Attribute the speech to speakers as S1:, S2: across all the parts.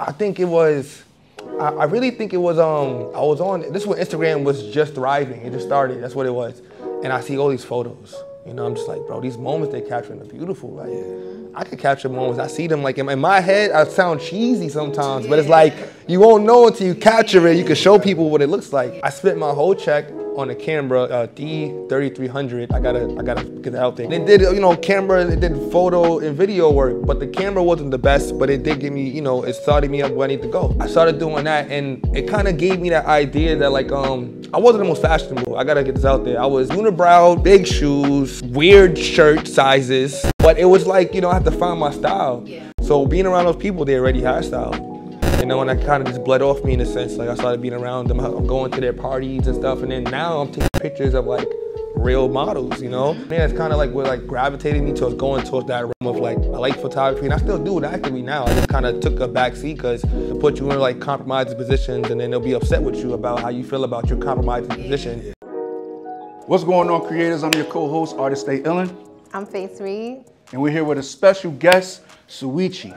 S1: I think it was. I, I really think it was. Um, I was on. This was Instagram was just thriving. It just started. That's what it was. And I see all these photos. You know, I'm just like, bro, these moments they're capturing are beautiful. Like, I could capture moments. I see them like in, in my head. I sound cheesy sometimes, but it's like you won't know until you capture it. You can show people what it looks like. I spent my whole check on a camera, uh, D3300. I gotta, I gotta get that out there. And it did, you know, camera. It did photo and video work, but the camera wasn't the best. But it did give me, you know, it started me up where I need to go. I started doing that, and it kind of gave me that idea that like, um, I wasn't the most fashionable. I gotta get this out there. I was unibrow, big shoes, weird shirt sizes, but it was like, you know, I had to find my style.
S2: Yeah.
S1: So being around those people, they already had style. You know, and I kind of just bled off me in a sense. Like I started being around them, I'm going to their parties and stuff, and then now I'm taking pictures of like real models. You know, yeah, it's kind of like what like gravitated me towards going towards that realm of like I like photography, and I still do it actively now. I just kind of took a back seat because to put you in like compromising positions, and then they'll be upset with you about how you feel about your compromising position.
S3: What's going on, creators? I'm your co-host, Artis Stayillin,
S2: I'm Faith Reed.
S3: and we're here with a special guest, Suichi.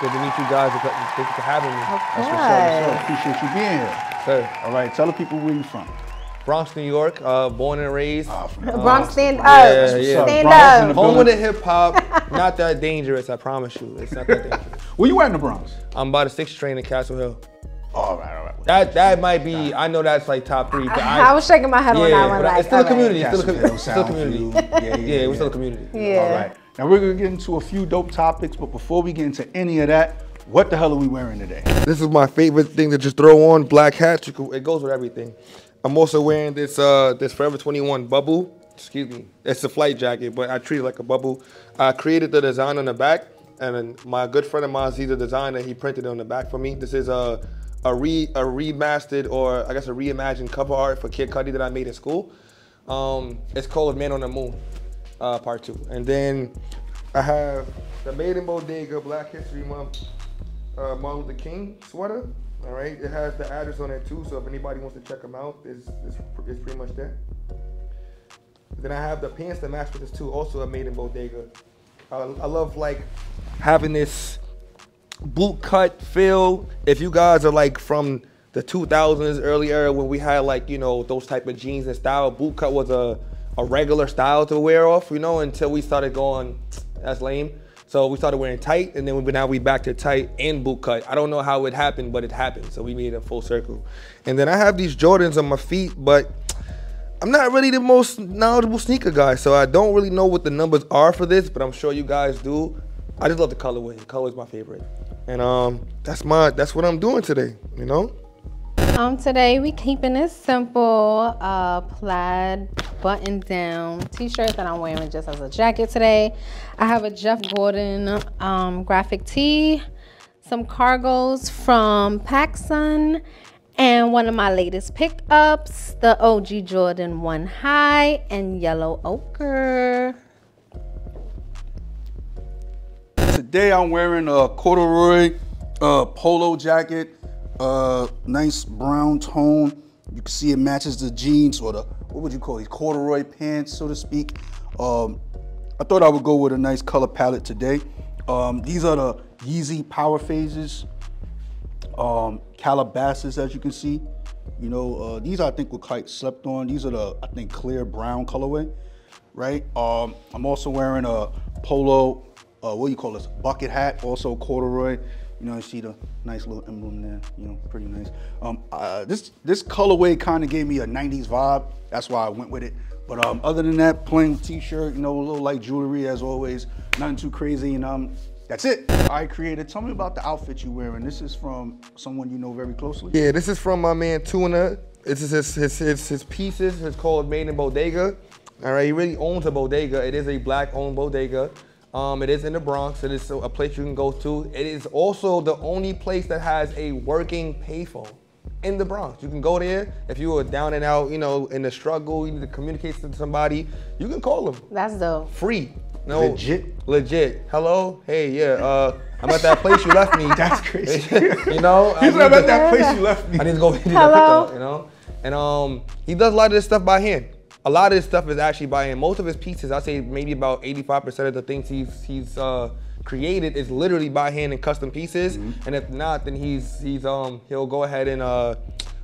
S1: Good to meet you guys. Thank you for having me.
S3: That's what's up. What's up? Appreciate you being here.
S1: Sir,
S3: All right, tell the people where you from.
S1: Bronx, New York, uh, born and raised.
S3: Ah, from
S2: Bronx stand up.
S1: yeah, yeah.
S2: Stand
S3: Bronx
S2: up.
S1: Home of
S3: building.
S1: the hip hop, not that dangerous, I promise you. It's not that dangerous.
S3: Where you at in the Bronx?
S1: I'm by the sixth train in Castle Hill.
S3: All right, all right.
S1: That that might be, I know that's like top three, but
S2: I,
S1: I,
S2: was shaking my head on that one.
S1: but
S2: Like,
S1: it's still a
S2: okay.
S1: community. It's still a,
S3: Castle
S1: com-
S3: Hill,
S1: it's still a community.
S3: Soundview. Yeah, yeah,
S1: Yeah, we're still a community.
S2: Yeah.
S3: All right. Now we're gonna get into a few dope topics, but before we get into any of that, what the hell are we wearing today?
S1: This is my favorite thing to just throw on, black can, it goes with everything. I'm also wearing this uh this Forever 21 bubble. Excuse me. It's a flight jacket, but I treat it like a bubble. I created the design on the back, and my good friend of mine, he's a designer. He printed it on the back for me. This is a a re a remastered or I guess a reimagined cover art for Kid Cudi that I made in school. Um, it's called Man on the Moon, uh, part two. And then I have the Made in Bodega Black History Month uh, Martin Luther King sweater. All right, it has the address on it too, so if anybody wants to check them out, it's, it's, it's pretty much there. Then I have the pants that match with this too, also a made in bodega. Uh, I love like having this boot cut feel. If you guys are like from the 2000s, early era when we had like you know those type of jeans and style, boot cut was a a regular style to wear off, you know, until we started going, that's lame. So we started wearing tight, and then we, now we back to tight and boot cut. I don't know how it happened, but it happened. So we made a full circle. And then I have these Jordans on my feet, but I'm not really the most knowledgeable sneaker guy, so I don't really know what the numbers are for this, but I'm sure you guys do. I just love the colorway. Color is my favorite, and um, that's my that's what I'm doing today. You know,
S2: Um, today we keeping it simple. Uh, plaid button down t-shirt that I'm wearing just as a jacket today. I have a Jeff Gordon um, graphic tee, some cargos from PacSun, and one of my latest pickups, the OG Jordan One High and Yellow Ochre.
S3: Today I'm wearing a corduroy uh, polo jacket, uh, nice brown tone. You can see it matches the jeans or the what would you call these corduroy pants, so to speak. Um, I thought I would go with a nice color palette today. Um, these are the Yeezy Power Phases, um, Calabasas, as you can see. You know, uh, these I think were quite slept on. These are the I think clear brown colorway, right? Um, I'm also wearing a polo, uh, what do you call this? Bucket hat, also corduroy. You know, you see the nice little emblem there. You know, pretty nice. Um, uh, this this colorway kind of gave me a '90s vibe. That's why I went with it. But um, other than that, plain t-shirt, you know, a little light jewelry as always. Nothing too crazy, and um, that's it. All right, creator, tell me about the outfit you're wearing. This is from someone you know very closely.
S1: yeah, this is from my man Tuna. This is his his his, his pieces. It's called Made in Bodega. All right, he really owns a bodega. It is a black-owned bodega. Um, it is in the Bronx. It is a place you can go to. It is also the only place that has a working payphone in the Bronx. You can go there if you are down and out, you know, in the struggle. You need to communicate to somebody. You can call them
S2: That's dope.
S1: free. No,
S3: Legit?
S1: Legit. Hello. Hey, yeah. Uh, I'm at that place you left me.
S3: That's crazy.
S1: you know.
S3: He's
S1: need
S3: not at that place you left me.
S1: I need to go get a
S2: Hello?
S1: pickup, you know? And um, he does a lot of this stuff by hand. A lot of his stuff is actually by hand. Most of his pieces, I'd say maybe about 85% of the things he's he's uh created is literally by hand and custom pieces.
S3: Mm-hmm.
S1: And if not, then he's he's um he'll go ahead and uh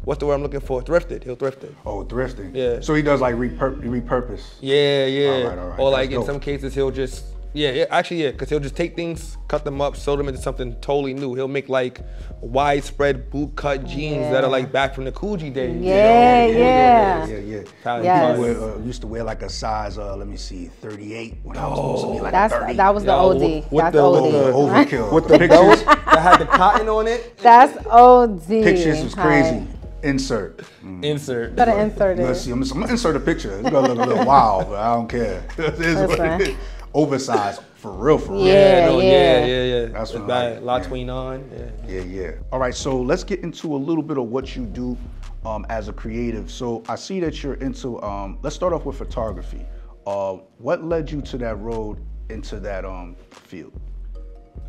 S1: what's the word I'm looking for? Thrifted. He'll thrift it.
S3: Oh, thrifting.
S1: Yeah.
S3: So he does like repur- repurpose.
S1: Yeah, yeah.
S3: All right, all right.
S1: Or
S3: That's
S1: like in
S3: dope.
S1: some cases he'll just yeah, yeah, actually yeah, because he'll just take things, cut them up, sew them into something totally new. He'll make like widespread boot cut jeans that are like back from the Coogi days. you know?
S2: Yeah, yeah.
S3: Yeah, yeah.
S1: Cali
S2: Yes.
S3: Wear, uh, used to wear like a size, uh, let me see, 38 when I was supposed to be like
S2: That's
S3: 30.
S2: that was the
S1: Yo,
S2: OD.
S1: with- with
S2: That's
S1: the-
S2: OD.
S1: the
S3: overkill.
S1: With the
S3: pictures,
S1: belt that had the cotton on it.
S2: That's OD.
S3: pictures was crazy.
S2: Hi.
S3: Insert. Mm.
S1: Insert.
S2: Better insert
S3: Let's see. I'm, I'm gonna insert a picture. It's gonna look a little wild, but I don't care. it is what it
S2: Listen.
S3: is. Oversized for real, for real.
S2: Yeah.
S1: Yeah, no, yeah,
S2: yeah.
S1: yeah, yeah.
S3: That's
S1: it's
S3: what I
S1: bad.
S3: like,
S1: La
S3: yeah.
S1: 29. Yeah.
S3: Yeah, yeah. All right, so let's get into a little bit of what you do um, as a creative. So I see that you're into. Um, let's start off with photography. Uh, what led you to that road into that um, field?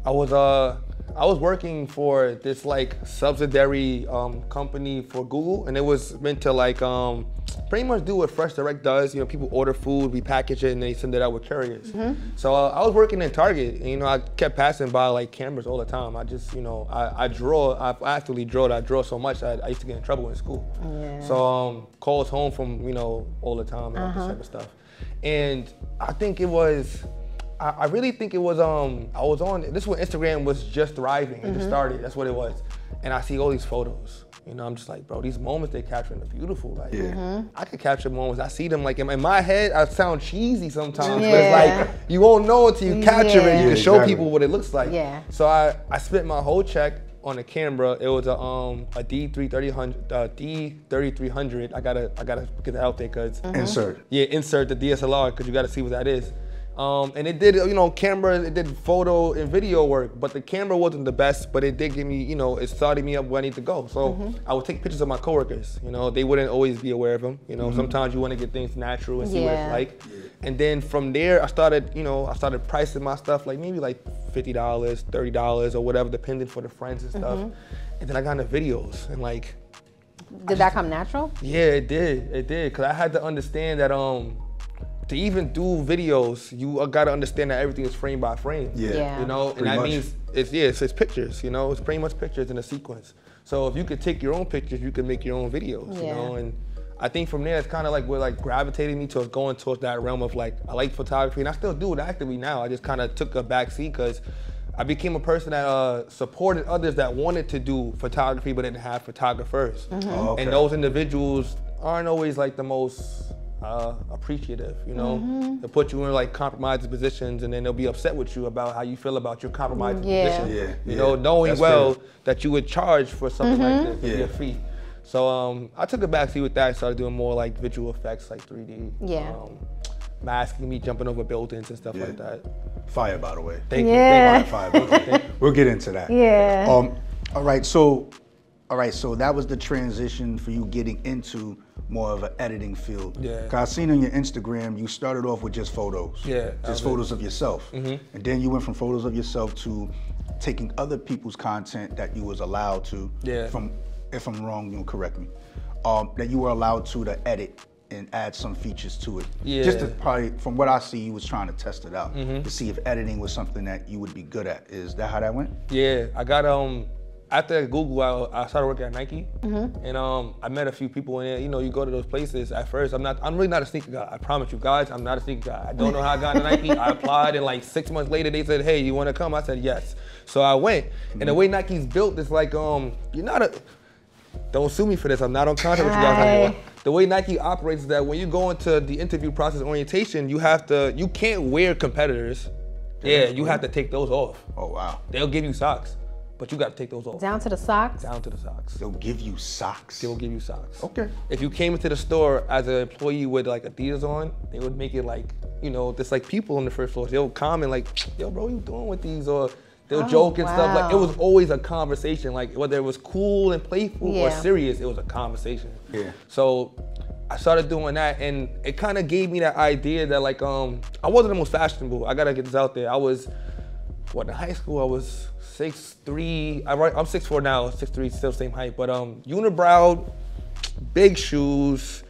S1: I was uh I was working for this like subsidiary um, company for Google, and it was meant to like um, pretty much do what Fresh Direct does. You know, people order food, we package it, and they send it out with couriers. So uh, I was working in Target, and you know, I kept passing by like cameras all the time. I just, you know, I, I draw. I actually draw. I draw so much that I used to get in trouble in school.
S2: Yeah.
S1: So um, calls home from you know all the time and all this type of stuff. And I think it was. I, I really think it was um I was on this was when Instagram was just thriving. It just started. That's what it was. And I see all these photos. You know, I'm just like, bro, these moments they're capturing are beautiful. Like
S3: Yeah.
S1: I could capture moments. I see them like in, in my head, I sound cheesy sometimes. But it's like you won't know until you capture it.
S2: Yeah.
S1: You
S3: Yeah,
S1: can show
S3: exactly.
S1: people what it looks like.
S2: Yeah.
S1: So I, I spent my whole check on a camera. It was a um a D three thirty hundred uh, D thirty three hundred. I gotta I gotta get that out there because
S3: Insert.
S1: yeah, insert the DSLR because you got to see what that is. Um, and it did, you know, camera, it did photo and video work, but the camera wasn't the best, but it did give me, you know, it started me up where I need to go. So I would take pictures of my coworkers, you know, they wouldn't always be aware of them. You know, sometimes you want to get things natural and see what it's like. And then from there, I started, you know, I started pricing my stuff like maybe like $50, $30 or whatever, depending for the friends and stuff. And then I got into videos and like,
S2: Did that come natural?
S1: yeah, it did. It did. Cause I had to understand that um to even do videos, you gotta understand that everything is frame by frame.
S3: Yeah.
S2: Yeah.
S1: You know, and that
S3: much.
S1: means it's yeah, it's, it's pictures. You know, it's pretty much pictures in a sequence. So if you could take your own pictures, you could make your own videos.
S2: yeah.
S1: You know, and I think from there it's kind of like what like gravitated me towards going towards that realm of like I like photography and I still do it actively now. I just kind of took a back seat because I became a person that uh, supported others that wanted to do photography but didn't have photographers.
S3: Oh, okay.
S1: And those individuals aren't always like the most uh, appreciative, you know.
S2: Mm-hmm.
S1: They'll put you in like compromised positions, and then they'll be upset with you about how you feel about your compromised
S2: Yeah.
S1: position.
S3: Yeah,
S1: you
S3: yeah.
S1: know, knowing
S3: That's
S1: well
S3: fair.
S1: that you would charge for something
S2: Mm-hmm.
S1: like this, it'd
S3: Yeah.
S1: be a fee. So um, I took a backseat with that. and started doing more like visual effects, like 3D.
S2: Yeah.
S1: Um, masking me jumping over buildings and stuff
S3: Yeah.
S1: like that.
S3: Fire, by the way.
S1: Thank
S2: Yeah.
S1: you.
S3: Fire, fire. by the way. we'll get into that.
S2: Yeah.
S3: Um, all right, so, all right, so that was the transition for you getting into more of an editing field.
S1: Yeah.
S3: Cause I seen on your Instagram you started off with just photos.
S1: Yeah,
S3: Just photos of yourself. Mhm. And then you went from photos of yourself to taking other people's content that you was allowed to.
S1: Yeah.
S3: From, if I'm wrong, you know, correct me. Um, that you were allowed to to edit and add some features to it. Yeah. Just to probably, from what I see, you was trying to test it out
S1: Mm-hmm.
S3: to see if editing was something that you would be good at. Is that how that went?
S1: Yeah, I got um after Google, I, I started working at Nike,
S2: Mm-hmm.
S1: and um I met a few people in there. You know, you go to those places. At first, I'm not. I'm really not a sneaker guy. I promise you guys, I'm not a sneaker guy. I don't know how I got into Nike. I applied, and like six months later, they said, "Hey, you want to come?" I said, "Yes." So I went, and the way Nike's built is like um you're not a. Don't sue me for this. I'm not on contract with you guys anymore. The way Nike operates is that when you go into the interview process orientation, you have to. You can't wear competitors. Yeah, you have to take those off.
S3: Oh wow.
S1: They'll give you socks, but you got to take those off.
S2: Down to the socks.
S1: Down to the socks.
S3: They'll give you socks.
S1: They will give you socks.
S3: Okay.
S1: If you came into the store as an employee with like Adidas on, they would make it like, you know, there's like people on the first floor. They'll comment like, yo, bro, what you doing with these? Or they'll
S2: Oh,
S1: joke and stuff. Like it was always a conversation. Like whether it was cool and playful or serious, it was a conversation.
S3: Yeah.
S1: So I started doing that, and it kind of gave me that idea that like um I wasn't the most fashionable. I gotta get this out there. I was what in high school I was six three. I right I'm six four now, six three, still same height. But um unibrowed, big shoes,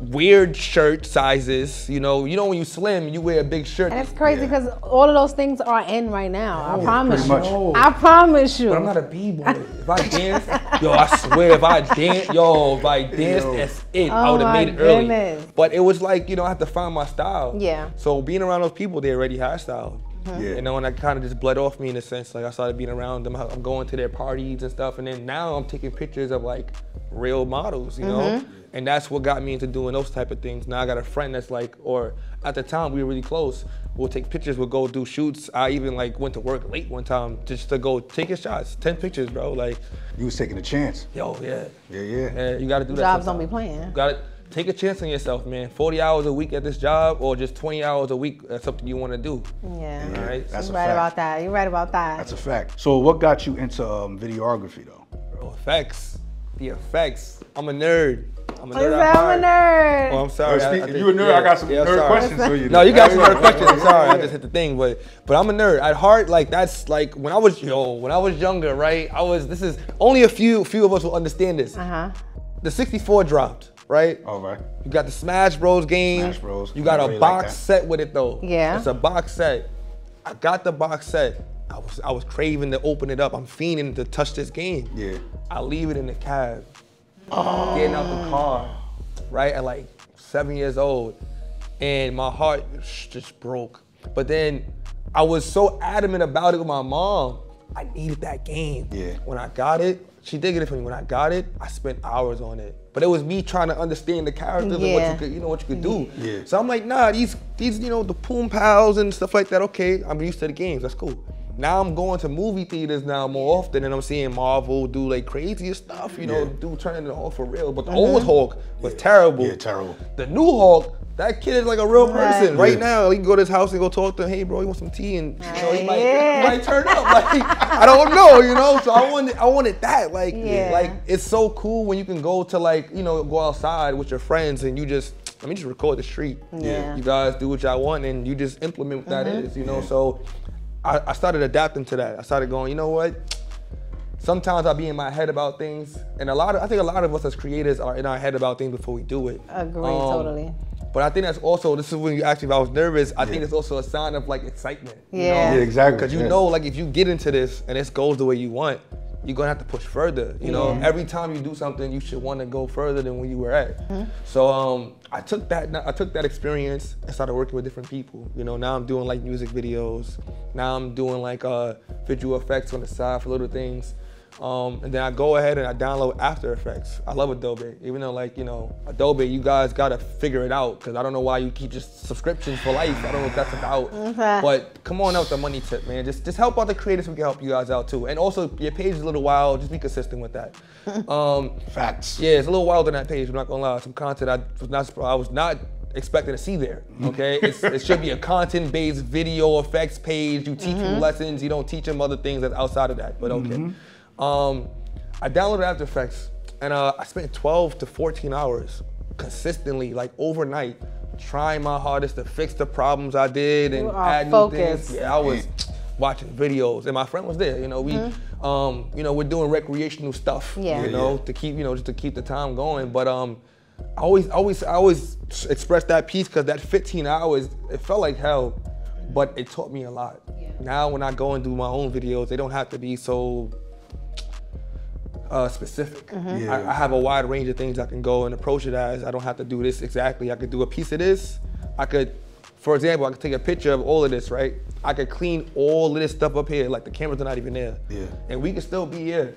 S1: weird shirt sizes. You know, you know when you slim, you wear a big shirt.
S2: And it's crazy
S3: Yeah.
S2: because all of those things are in right now. I promise you.
S3: pretty much.
S2: I promise you.
S1: But I'm not a b-boy. If I dance, yo, I swear, if I dance, yo, if I dance, that's it. I
S2: Oh
S1: would have made it early. But it was like, you know, I have to find my style.
S2: Yeah.
S1: So being around those people, they already had style.
S3: Yeah.
S1: You know, and I kind of just bled off me in a sense. Like I started being around them. I'm going to their parties and stuff, and then now I'm taking pictures of like real models. You know,
S2: Mm-hmm.
S1: and that's what got me into doing those type of things. Now I got a friend that's like, or at the time we were really close. We'll take pictures. We'll go do shoots. I even like went to work late one time just to go take his shots. Ten pictures, bro. Like,
S3: You was taking a chance.
S1: yo, yeah,
S3: Yeah, yeah.
S1: yeah. You got to do that.
S2: Jobs don't be playing.
S1: You got to take a chance on yourself, man. 40 hours a week at this job, or just 20 hours a week at something you want to do.
S2: Yeah.
S1: All right.
S3: That's
S2: You're
S3: a
S2: right
S3: fact.
S2: about that. You're right about that.
S3: That's a fact. So what got you into um, videography though?
S1: Bro, effects. The effects. I'm a nerd. I'm a
S2: What is
S1: nerd. at
S2: that? I'm a nerd.
S1: Oh, I'm sorry. I- I
S3: if
S1: think-
S3: you a nerd,
S1: yeah,
S3: I got some
S1: yeah,
S3: nerd
S1: sorry.
S3: questions for you.
S1: No, you got some nerd questions. I'm sorry, I just hit the thing, but but I'm a nerd at heart. Like that's like when I was yo, when I was younger, right? I was. This is only a few few of us will understand this.
S2: Uh huh.
S1: The 64 dropped, right?
S3: All right.
S1: You got the Smash Bros game.
S3: Smash Bros.
S1: You got a
S3: really
S1: box
S3: that.
S1: set with it though.
S2: Yeah.
S1: It's a box set. I got the box set. I was I was craving to open it up. I'm fiending to touch this game.
S3: Yeah.
S1: I leave it in the cab. Oh. Getting out the car, right at like seven years old, and my heart just broke. But then I was so adamant about it with my mom. I needed that game.
S3: Yeah.
S1: When I got it, she did get it for me. When I got it, I spent hours on it. But it was me trying to understand the characters and what you could, you know, what you could do.
S3: Yeah.
S1: So I'm like, nah, these, these, you know, the Poom Pals and stuff like that. Okay, I'm used to the games. That's cool. Now I'm going to movie theaters now more often, and I'm seeing Marvel do like crazier stuff. You know,
S3: Yeah.
S1: do turning it Hulk for real. But the uh-huh. old Hulk was terrible.
S3: Yeah, terrible.
S1: The new Hulk, that kid is like a real person. Right
S3: Yeah.
S1: now, he can go to his house and go talk to him. Hey, bro, you want some tea? And you know, he might,
S2: Yeah.
S1: he might turn up. Like I don't know, you know. So I wanted, I wanted that. Like,
S2: Yeah.
S1: like it's so cool when you can go to like, you know, go outside with your friends and you just, I mean, just record the street.
S2: Yeah.
S1: You guys do what y'all want and you just implement what that is, you know. So I, I started adapting to that. I started going, you know what? Sometimes I'll be in my head about things, and a lot of I think a lot of us as creators are in our head about things before we do it.
S2: Agree,
S1: Um,
S2: totally.
S1: But I think that's also this is when you asked me if I was nervous. I think it's also a sign of like excitement.
S2: Yeah.
S3: Yeah, exactly.
S1: Because you
S3: yeah.
S1: know, like if you get into this and this goes the way you want, you're gonna have to push further. You know, every time you do something, you should want to go further than where you were at.
S2: Mm-hmm.
S1: So um, I took that I took that experience and started working with different people. You know, now I'm doing like music videos. Now I'm doing like uh, visual effects on the side for little things. Um, and then I go ahead and I download After Effects. I love Adobe, even though like you know Adobe, you guys gotta figure it out because I don't know why you keep just subscriptions for life. I don't know what that's about.
S2: Okay.
S1: But come on out with the money tip, man. Just just help out the creators. We can help you guys out too. And also your page is a little wild. Just be consistent with that. Um,
S3: Facts.
S1: yeah, it's a little wild on that page. I'm not gonna lie. Some content I was not I was not expecting to see there. Okay, it's, it should be a content-based video effects page. You teach them lessons. You don't teach them other things that's outside of that. But okay. Um, I downloaded After Effects and uh, I spent 12 to 14 hours consistently, like overnight, trying my hardest to fix the problems I did and
S2: You are
S1: add new
S2: focused.
S1: things. Yeah, I was watching videos, and my friend was there. You know, we, um, you know, we're doing recreational stuff.
S2: Mm-hmm. Yeah.
S1: You
S2: Yeah,
S1: know, to keep, you know, just to keep the time going. But um, I always, always, I always express that piece because that 15 hours, it felt like hell, but it taught me a lot. Yeah. Now when I go and do my own videos, they don't have to be so uh, specific.
S2: Mm-hmm.
S3: Yeah.
S1: I, I have a wide range of things I can go and approach it as. I don't have to do this exactly. I could do a piece of this. I could, for example, I could take a picture of all of this, right? I could clean all of this stuff up here, like the cameras are not even there.
S3: Yeah.
S1: And we can still be here.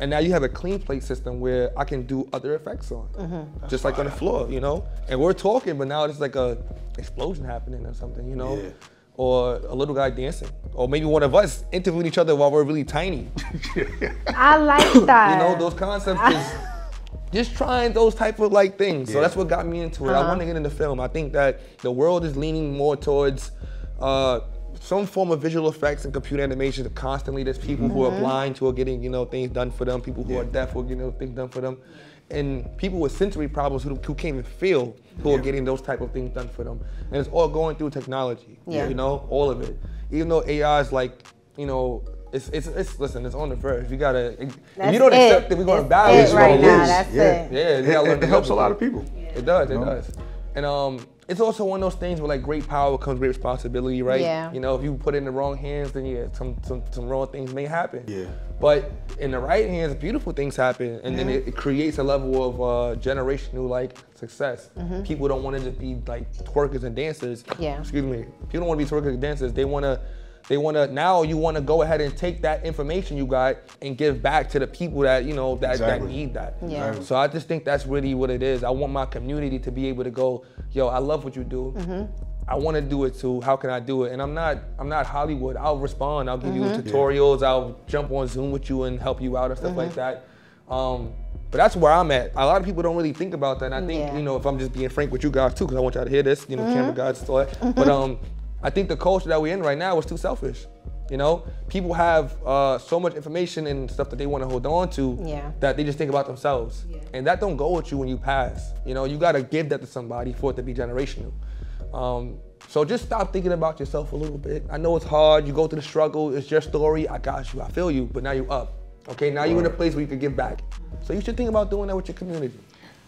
S1: And now you have a clean plate system where I can do other effects on,
S2: Mm-hmm.
S1: just like on the floor, you know. And we're talking, but now it's like a explosion happening or something, you know,
S3: Yeah.
S1: Or a little guy dancing, or maybe one of us interviewing each other while we're really tiny.
S2: I like that.
S1: You know, those concepts is just trying those type of like things. So that's what got me into it. I
S2: Uh-huh.
S1: want to get into film. I think that the world is leaning more towards uh, some form of visual effects and computer animation. Constantly, there's people who
S2: Mm-hmm.
S1: are blind who are getting you know things done for them. People who are deaf who are getting those things done for them. And people with sensory problems who, who can't even feel, who are getting those type of things done for them. And it's all going through technology.
S2: Yeah.
S1: You know, all of it. Even though AI is like, you know, it's, it's, it's listen, it's on the verge. You gotta, if you don't
S2: it.
S1: accept it, we're gonna
S2: It's
S1: battle
S2: it right
S3: It
S2: now. That's
S3: yeah.
S2: it.
S1: Yeah, you
S3: It,
S1: gotta
S3: it helps a lot of people.
S1: It does. It
S3: know?
S1: does. And um, it's also one of those things where like great power comes great responsibility, right?
S2: Yeah.
S1: You know, if you put it in the wrong hands, then yeah, some some some wrong things may happen.
S3: Yeah.
S1: But in the right hands, beautiful things happen, and then it, it creates a level of uh, generational like success. People don't want to just be like twerkers and dancers.
S2: Yeah.
S1: Excuse me. People don't want to be twerkers and dancers. They want to. They want to now. You want to go ahead and take that information you got and give back to the people that you know that,
S3: Exactly.
S1: that need that.
S2: Yeah. Exactly.
S1: So I just think that's really what it is. I want my community to be able to go, yo, I love what you do. I want to do it too. How can I do it? And I'm not, I'm not Hollywood. I'll respond. I'll give you tutorials. I'll jump on Zoom with you and help you out and stuff like that. Um, but that's where I'm at. A lot of people don't really think about that. And I think,
S2: Yeah.
S1: you know, if I'm just being frank with you guys too, because I want y'all to hear this, you know, camera guys and all that. But um, I think the culture that we're in right now is too selfish. You know, people have uh, so much information and stuff that they want to hold on to
S2: Yeah.
S1: that they just think about themselves. And that don't go with you when you pass. You know, you gotta give that to somebody for it to be generational. Um, so just stop thinking about yourself a little bit. I know it's hard. You go through the struggle. It's your story. I got you. I feel you. But now you're up. Okay. Now you're in a place where you can give back. So you should think about doing that with your community.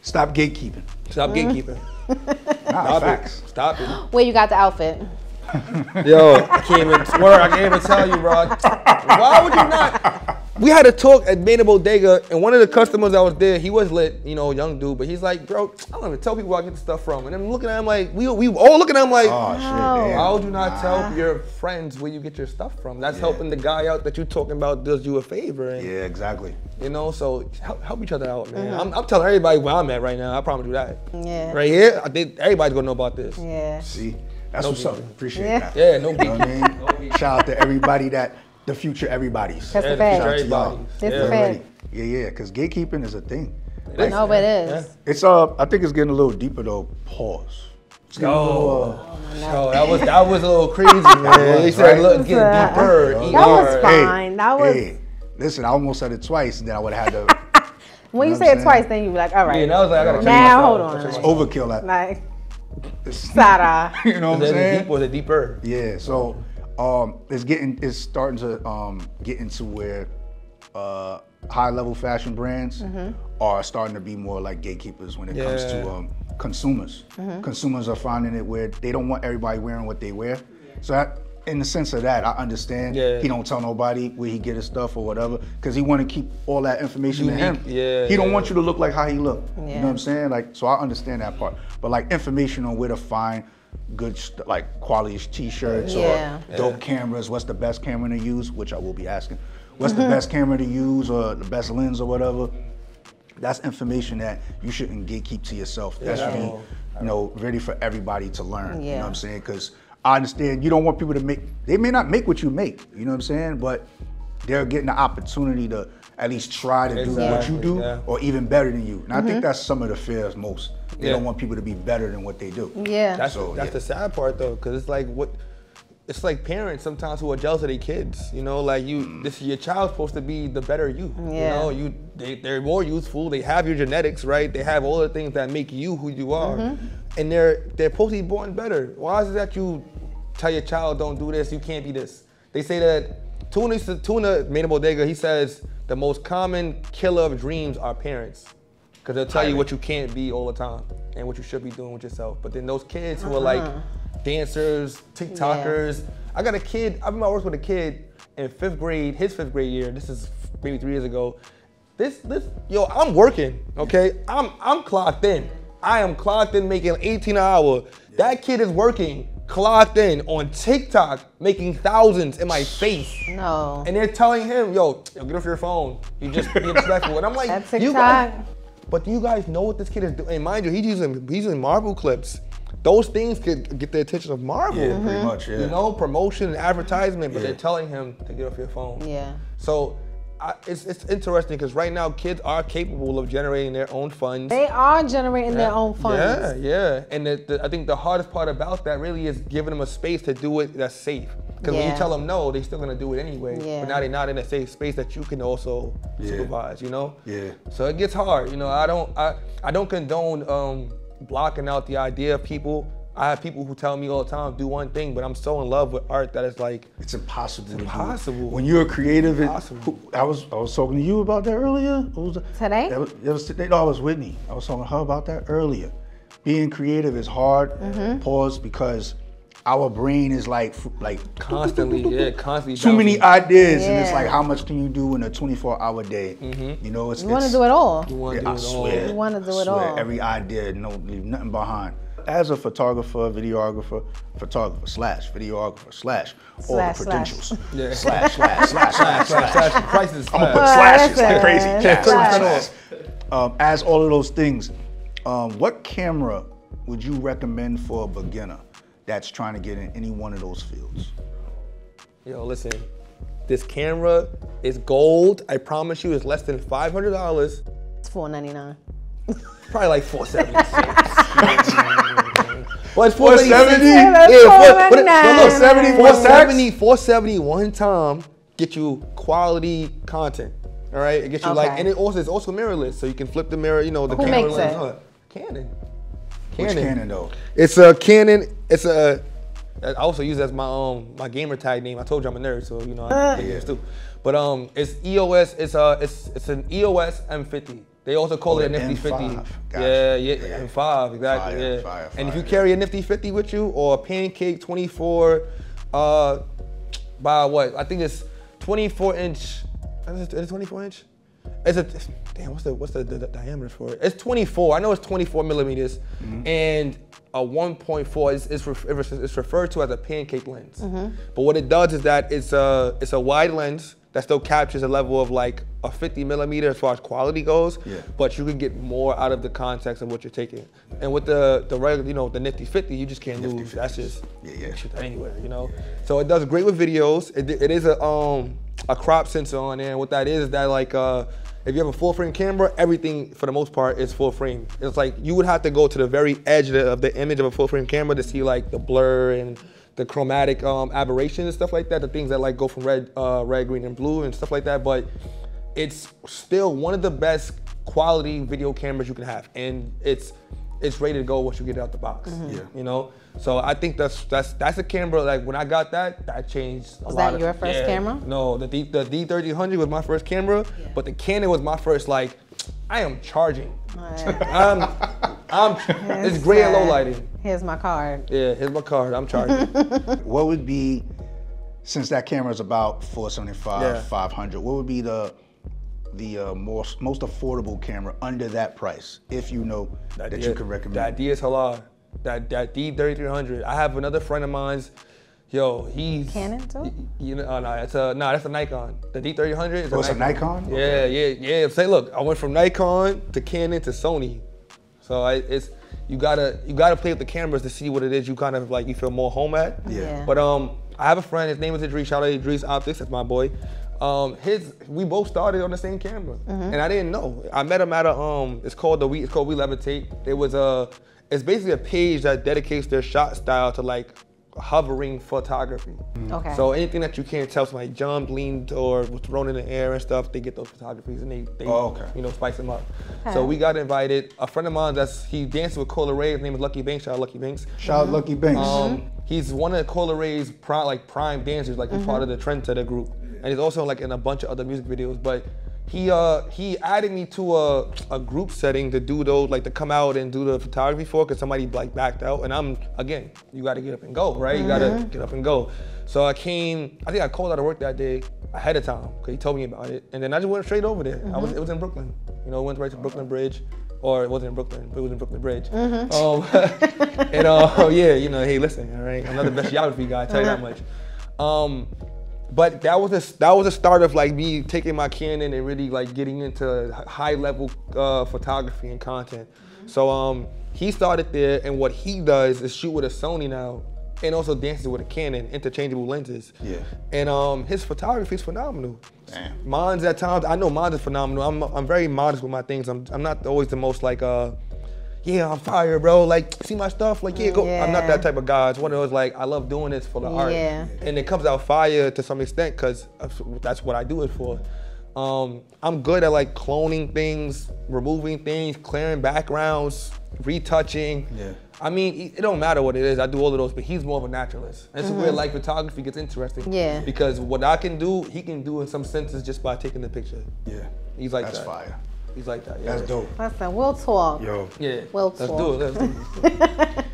S3: Stop gatekeeping.
S1: Stop gatekeeping.
S3: Nah,
S1: Stop
S3: facts.
S1: it. Stop it.
S2: Where you got the outfit?
S1: Yo, I can't even swear. I can't even tell you, bro. Why would you not? We had a talk at Beta Bodega, and one of the customers that was there, he was lit, you know, young dude, but he's like, bro, I don't even tell people where I get the stuff from. And I'm looking at him like, we, we all looking at him like,
S3: Oh shit.
S2: No.
S3: damn.
S1: why would you not tell your friends where you get your stuff from? That's helping the guy out that you're talking about does you a favor. And,
S3: Yeah, exactly.
S1: You know, so help, help each other out, man. Mm-hmm. I'm, I'm telling everybody where I'm at right now. I promise you that.
S2: Yeah.
S1: Right here, I think everybody's gonna know about this.
S2: Yeah.
S3: See, that's what's up. Appreciate
S2: Yeah.
S3: that.
S1: Yeah, no
S3: You know what I
S1: beef.
S3: mean? Shout out to everybody that the future everybody's.
S2: That's
S1: Yeah,
S2: a
S1: the
S2: fact.
S3: Shout out to y'all.
S1: everybody.
S2: That's
S1: Yeah.
S2: a fact.
S3: Yeah, yeah, because gatekeeping is a thing.
S1: is.
S2: No, it is.
S3: It's uh, I think it's getting a little deeper though. Pause. It's getting a uh,
S1: Oh, that was that was a little crazy, man. He said,
S3: Right?
S1: "Look, get
S2: Uh,
S1: deeper."
S2: that was fine. that was
S3: hey, listen, I almost said it twice, and then I would have had to
S2: when you
S3: know
S2: say it
S3: I'm
S2: twice, then you be like, all right.
S1: Yeah, and I was like, I gotta check
S2: Now, hold on.
S1: Check
S2: Like,
S1: myself.
S3: overkill. That
S2: like
S3: It's-
S2: Sada.
S3: you know what I'm saying?
S1: deep? Was it deeper?
S3: Yeah, so um, it's getting it's starting to um, get into where uh, high level fashion brands are starting to be more like gatekeepers when it comes to um, consumers. Consumers are finding it where they don't want everybody wearing what they wear. So that, in the sense of that, I understand.
S1: Yeah.
S3: He don't tell nobody where he get his stuff or whatever because he want to keep all that information to him.
S1: Yeah,
S3: he don't want you to look like how he look.
S2: Yeah.
S3: You know what I'm saying? Like, so I understand that part. But like information on where to find good, st- like quality t-shirts
S2: Yeah.
S3: or dope cameras. What's the best camera to use? Which I will be asking. What's the best camera to use or the best lens or whatever? That's information that you shouldn't gatekeep to yourself. That should be, you know, ready for everybody to learn. You know what I'm saying? Because I understand you don't want people to make. They may not make what you make. You know what I'm saying? But they're getting the opportunity to at least try to do what you do,
S1: yeah.
S3: or even better than you. And I think mm-hmm. that's some of the fears most. They
S1: Yeah.
S3: don't want people to be better than what they do.
S2: Yeah.
S1: That's
S3: So,
S1: that's
S3: yeah.
S1: the sad part though, because it's like what. It's like parents sometimes who are jealous of their kids. You know, like you, this your child's supposed to be the better you.
S2: Yeah.
S1: You know, you they they're more useful. They have your genetics, right? They have all the things that make you who you are, mm-hmm. And they're they're supposed to be born better. Why is it that you tell your child don't do this? You can't be this. They say that Tuna Tuna made a bodega. He says the most common killer of dreams are parents. Because they'll tell you what you can't be all the time and what you should be doing with yourself. But then those kids who are uh-huh. like dancers, TikTokers. I got a kid, I remember I worked with a kid in fifth grade, his fifth grade year. This is maybe three years ago. This, this, yo, I'm working, okay? I'm I'm clocked in. I am clocked in making 18 an hour. That kid is working, clocked in on TikTok, making thousands in my face.
S2: No.
S1: And they're telling him, yo, yo, get off your phone. You just being respectful. And I'm like,
S2: That
S1: you guys,
S2: TikTok.
S1: but do you guys know what this kid is doing? And mind you, he's using he's using Marvel clips. Those things could get the attention of Marvel.
S3: Yeah, pretty much. Yeah.
S1: You know, promotion and advertisement, but they're telling him to get off your phone.
S2: Yeah.
S1: So I, it's it's interesting because right now kids are capable of generating their own funds.
S2: They are generating their own funds.
S1: Yeah, yeah. And the, the, I think the hardest part about that really is giving them a space to do it that's safe. Because when you tell them no, they're still gonna do it anyway.
S2: Yeah.
S1: But now they're not in a safe space that you can also
S3: Yeah.
S1: supervise. You know.
S3: Yeah.
S1: So it gets hard. You know, I don't I I don't condone um, blocking out the idea of people. I have people who tell me all the time do one thing, but I'm so in love with art that it's like
S3: It's impossible. to do.
S1: impossible.
S3: When you're a creative, it,
S1: Impossible.
S3: who- I was I was talking to you about that earlier. What was that?
S2: Today?
S3: That was, that was today. No, I was Whitney. I was talking to her about that earlier. being creative is hard.
S2: Mm-hmm.
S3: Pause because our brain is like like
S1: Constantly, yeah, constantly.
S3: too many
S1: bouncing.
S3: ideas, and it's like how much can you do in a 24 hour day?
S1: Mm-hmm.
S3: You know, it's
S2: You want to do it all.
S1: You want to
S3: Yeah, I
S1: it
S3: swear.
S1: all.
S2: You wanna do
S3: I
S2: it
S3: swear,
S2: all.
S3: Every idea, no, leave nothing behind. As a photographer, videographer, photographer slash videographer slash all the
S2: Slash, slash.
S3: credentials.
S1: Yeah.
S3: Slash slash slash slash slash.
S1: Slash, slash, prices.
S3: I'm gonna put
S1: slash.
S3: slashes like crazy.
S2: listen,
S3: Yeah, slash,
S2: slash.
S3: slash. Um, as all of those things, um, what camera would you recommend for a beginner that's trying to get in any one of those fields?
S1: Yo, listen. This camera is gold. I promise you, it's less than five hundred dollars.
S2: It's four ninety nine.
S1: Probably like four seventy six. well, it's
S3: 470?
S2: Yeah, that's
S1: Yeah, four- no, no,
S3: 470,
S1: 470, 470 one time get you quality content. All right, it gets you like, and it also it's also mirrorless, so you can flip the mirror. You know the
S2: Who
S1: camera
S2: makes
S1: lens.
S2: it?
S1: on. Canon.
S3: Which Canon though?
S1: It's a Canon. It's a. I also use it as my um my gamer tag name. I told you I'm a nerd, so you know I
S3: Yeah.
S1: yeah. too. But um, it's EOS. It's a it's it's an EOS M50. They also call
S3: Oh,
S1: it a Nifty
S3: M5.
S1: 50.
S3: Gotcha.
S1: Yeah, yeah,
S3: Yeah.
S1: M5 exactly.
S3: Fire,
S1: yeah.
S3: fire,
S1: and if you
S3: fire.
S1: carry a Nifty 50 with you or a Pancake 24, uh, by what I think it's 24 inch. Is it, is it 24 inch? It's a damn. What's the what's the, the, the diameter for it? It's 24. I know it's 24 millimeters,
S3: Mm-hmm.
S1: and a 1.4 is is, ref, it's referred to as a pancake lens. But what it does is that it's a it's a wide lens that still captures a level of like a 50 millimeter as far as quality goes.
S3: Yeah.
S1: But you can get more out of the context of what you're taking. And with the the regular, you know, the nifty 50, you just can't
S3: Nifty
S1: lose. That's just
S3: Yeah, yeah.
S1: anywhere, you know. So it does great with videos. It, it is a um a crop sensor on there, and what that is is that like uh if you have a full frame camera, everything for the most part is full frame. It's like you would have to go to the very edge of the, of the image of a full frame camera to see like the blur and the chromatic um, aberration and stuff like that. The things that like go from red, uh, red, green, and blue and stuff like that. But it's still one of the best quality video cameras you can have, and it's it's ready to go once you get it out the box.
S3: Yeah.
S1: You know, so I think that's that's that's a camera. Like when I got that, that changed. A
S2: Was
S1: lot
S2: that
S1: of-
S2: your first
S1: yeah.
S2: camera?
S1: No, the D the D thirty hundred was my first camera, but the Canon was my first. Like, I am charging. I'm, I'm. it's gray and low lighting.
S2: Here's my card.
S1: Yeah, here's my card. I'm charging.
S3: What would be, since that camera is about 475,
S1: Yeah.
S3: 500, what would be the the uh, most most affordable camera under that price, if you know that, you
S1: D-
S3: could recommend?
S1: That DSLR, that that D thirty three hundred. I have another friend of mine's. Yo, he's
S2: Canon too?
S1: You know, uh, no, it's a no, that's a Nikon. The D thirty hundred is
S3: Oh, it's a Nikon?
S1: Yeah, yeah, yeah. Say, look, I went from Nikon to Canon to Sony. So I, it's you gotta you gotta play with the cameras to see what it is you kind of like you feel more home at.
S3: Yeah.
S2: Yeah.
S1: But um, I have a friend. His name is Idris. Shout out Idris Optics. That's my boy. Um, his we both started on the same camera, and I didn't know. I met him at a um. It's called the we. It's called We Levitate. It was a. It's basically a page that dedicates their shot style to like hovering photography. Mm.
S2: Okay.
S1: So anything that you can't tell somebody jumped, leaned, or was thrown in the air and stuff, they get those photographies and they, they
S3: Oh, okay.
S1: you know, spice them up.
S2: Okay.
S1: So we got invited. A friend of mine that's he dances with Cola Ray. His name is Lucky Banks. Shout out Lucky Banks.
S3: Shout out mm-hmm. Lucky Banks.
S1: Um, mm-hmm. he's one of Cola Ray's prime, like prime dancers, like he's part mm-hmm. of the Trendsetter group, and he's also like in a bunch of other music videos. But he uh he added me to a a group setting to do those like to come out and do the photography for because somebody like backed out, and I'm again you got to get up and go, right? You got to get up and go. So I came. I think I called out of work that day ahead of time because he told me about it, and then I just went straight over there. I was it was in Brooklyn, you know, went right to Brooklyn Bridge. Or it wasn't in Brooklyn, but it was in Brooklyn Bridge. Um, and uh, yeah, you know, hey, listen, all right, I'm not the best geography guy, I tell you that much. Um, but that was a that was a start of like me taking my Canon and really like getting into high level uh, photography and content. So um, he started there, and what he does is shoot with a Sony now, and also dances with a Canon, interchangeable lenses.
S3: Yeah.
S1: And um, his photography is phenomenal.
S3: Damn.
S1: Mine's at times, I know mine's is phenomenal. I'm, I'm very modest with my things. I'm, I'm not always the most like, uh, yeah, I'm fire, bro. Like, see my stuff? Like, yeah, go. I'm not that type of guy. It's one of those like, I love doing this for the art.
S2: Yeah.
S1: And it comes out fire to some extent because that's what I do it for. Um, I'm good at like cloning things, removing things, clearing backgrounds, retouching.
S3: Yeah.
S1: I mean, it it don't matter what it is. I do all of those, but he's more of a naturalist. That's where like photography gets interesting.
S2: Mm-hmm. Yeah.
S1: Because what I can do, he can do in some senses just by taking the picture.
S3: yeah.
S1: He's like
S3: That's
S1: that.
S3: fire.
S1: He's like that. Yeah.
S3: That's dope.
S2: Listen, we'll talk.
S3: Yo,
S1: Yeah.
S2: We'll
S1: let's
S2: talk.
S1: do it. Let's